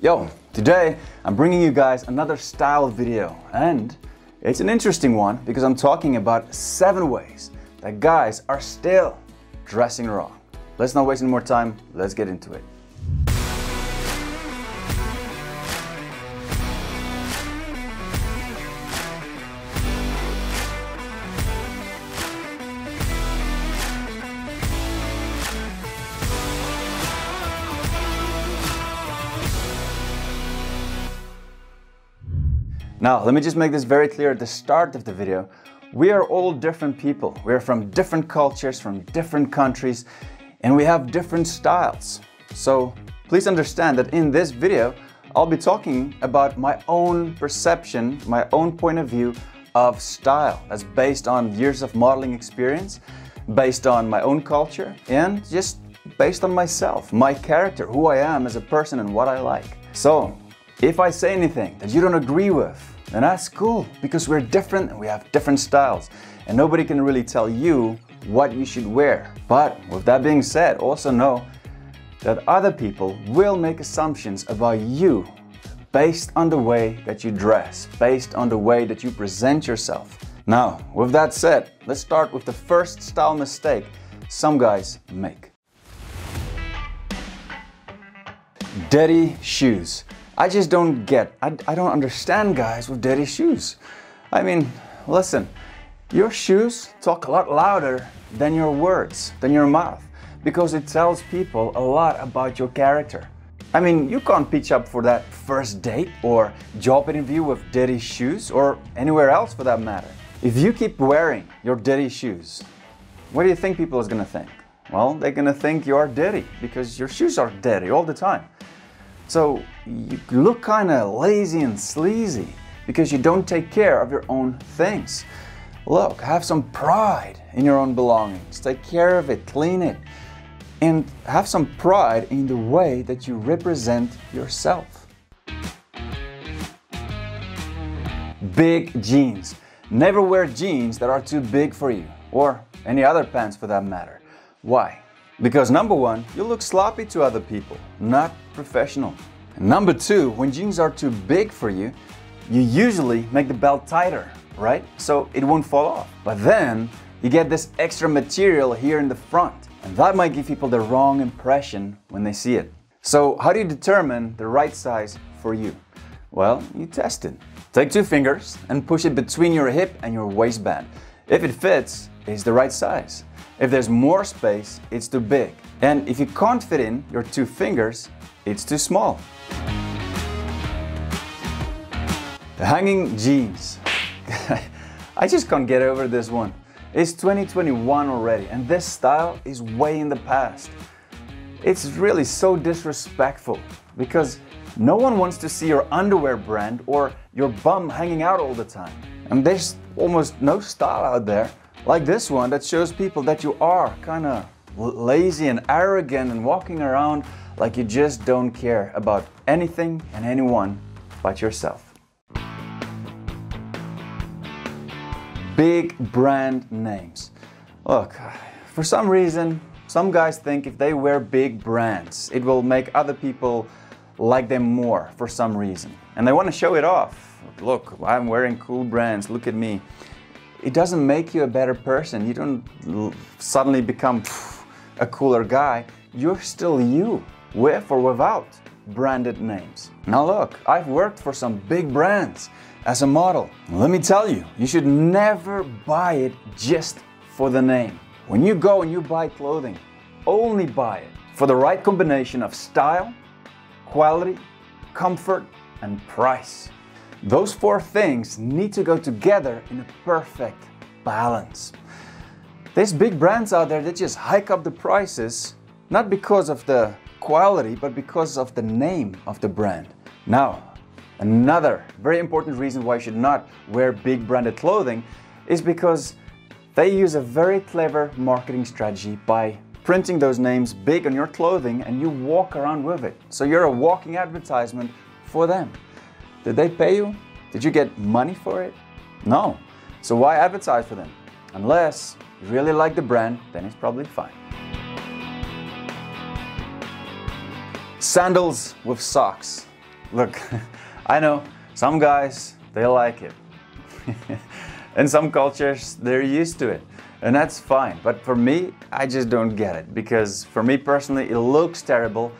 Yo, today I'm bringing you guys another style video and it's an interesting one because I'm talking about seven ways that guys are still dressing wrong. Let's not waste any more time, let's get into it. Now, let me just make this very clear at the start of the video. We are all different people. We are from different cultures, from different countries, and we have different styles. So please understand that in this video, I'll be talking about my own perception, my own point of view of style that's based on years of modeling experience, based on my own culture, and just based on myself, my character, who I am as a person and what I like. So if I say anything that you don't agree with, then that's cool because we're different and we have different styles and nobody can really tell you what you should wear. But with that being said, also know that other people will make assumptions about you based on the way that you dress, based on the way that you present yourself. Now, with that said, let's start with the first style mistake some guys make. Dirty shoes. I just don't get, I, I don't understand guys with dirty shoes. I mean, listen, your shoes talk a lot louder than your words, than your mouth, because it tells people a lot about your character. I mean, you can't pitch up for that first date or job interview with dirty shoes or anywhere else for that matter. If you keep wearing your dirty shoes, what do you think people is gonna think? Well, they're gonna think you are dirty because your shoes are dirty all the time. So you look kind of lazy and sleazy because you don't take care of your own things. Look, have some pride in your own belongings. Take care of it, clean it, and have some pride in the way that you represent yourself. Big jeans. Never wear jeans that are too big for you, or any other pants for that matter. Why? Because number one, you look sloppy to other people, not professional. And number two, when jeans are too big for you, you usually make the belt tighter, right? So it won't fall off. But then you get this extra material here in the front, and that might give people the wrong impression when they see it. So how do you determine the right size for you? Well, you test it. Take two fingers and push it between your hip and your waistband. If it fits, it's the right size. If there's more space, it's too big. And if you can't fit in your two fingers, it's too small. The hanging jeans. I just can't get over this one. It's 2021 already and this style is way in the past. It's really so disrespectful because no one wants to see your underwear brand or your bum hanging out all the time. And there's almost no style out there like this one that shows people that you are kind of lazy and arrogant and walking around like you just don't care about anything and anyone but yourself. Big brand names. Look, for some reason, some guys think if they wear big brands, it will make other people like them more for some reason. And they want to show it off. Look, I'm wearing cool brands, look at me it doesn't make you a better person. You don't suddenly become a cooler guy. You're still you, with or without branded names. Now look, I've worked for some big brands as a model. Let me tell you, you should never buy it just for the name. When you go and you buy clothing, only buy it for the right combination of style, quality, comfort, and price. Those four things need to go together in a perfect balance. There's big brands out there that just hike up the prices, not because of the quality, but because of the name of the brand. Now, another very important reason why you should not wear big branded clothing is because they use a very clever marketing strategy by printing those names big on your clothing and you walk around with it. So you're a walking advertisement for them. Did they pay you? Did you get money for it? No. So why advertise for them? Unless you really like the brand, then it's probably fine. Sandals with socks. Look, I know some guys, they like it. In some cultures, they're used to it. And that's fine. But for me, I just don't get it. Because for me personally, it looks terrible.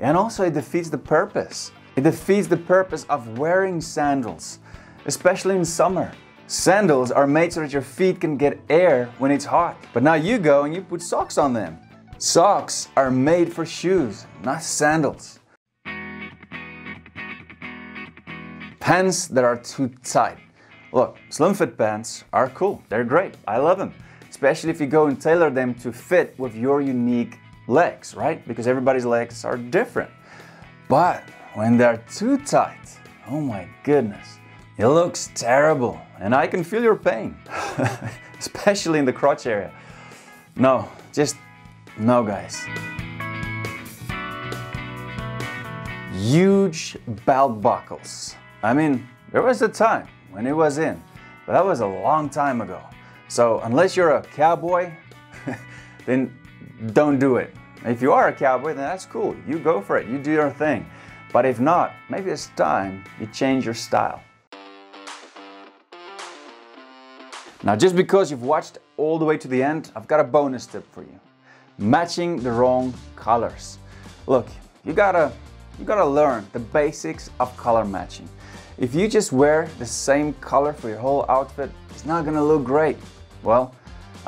And also, it defeats the purpose. It defeats the purpose of wearing sandals, especially in summer. Sandals are made so that your feet can get air when it's hot. But now you go and you put socks on them. Socks are made for shoes, not sandals. Pants that are too tight. Look, slim fit pants are cool. They're great. I love them. Especially if you go and tailor them to fit with your unique legs, right? Because everybody's legs are different. But when they're too tight, oh my goodness, it looks terrible. And I can feel your pain, especially in the crotch area. No, just no, guys. Huge belt buckles. I mean, there was a time when it was in, but that was a long time ago. So unless you're a cowboy, then don't do it. If you are a cowboy, then that's cool. You go for it. You do your thing. But if not, maybe it's time you change your style. Now, just because you've watched all the way to the end, I've got a bonus tip for you. Matching the wrong colors. Look, you gotta, you gotta learn the basics of color matching. If you just wear the same color for your whole outfit, it's not gonna look great. Well,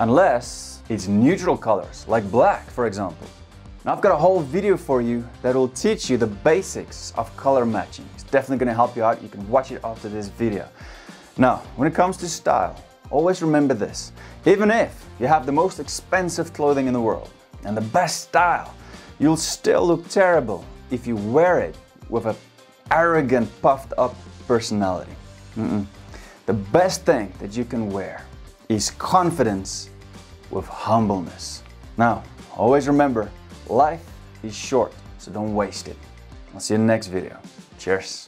unless it's neutral colors, like black, for example. I've got a whole video for you that will teach you the basics of color matching. It's definitely gonna help you out. You can watch it after this video. Now, when it comes to style, always remember this. Even if you have the most expensive clothing in the world and the best style, you'll still look terrible if you wear it with an arrogant, puffed up personality. Mm -mm. The best thing that you can wear is confidence with humbleness. Now, always remember, Life is short, so don't waste it. I'll see you in the next video. Cheers.